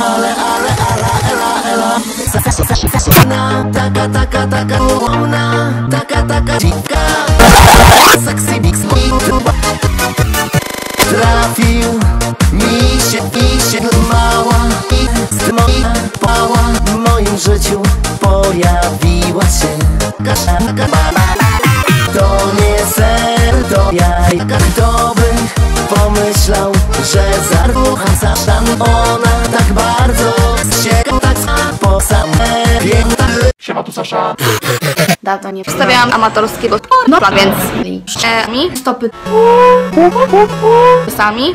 Ale, ale, ala, ela, ela. Na, taka, taka, taka Ona, taka, taka dzika. Sexy mix tuba. Trafił mi się, mi się mała. I z moja pała. W moim życiu pojawiła się Kaszanka To nie ser, to jajka Kto by pomyślał, że zarwucha zaszan Ona Sasza. Dawno nie wstawiałam amatorskiego no więc e, mi stopy sami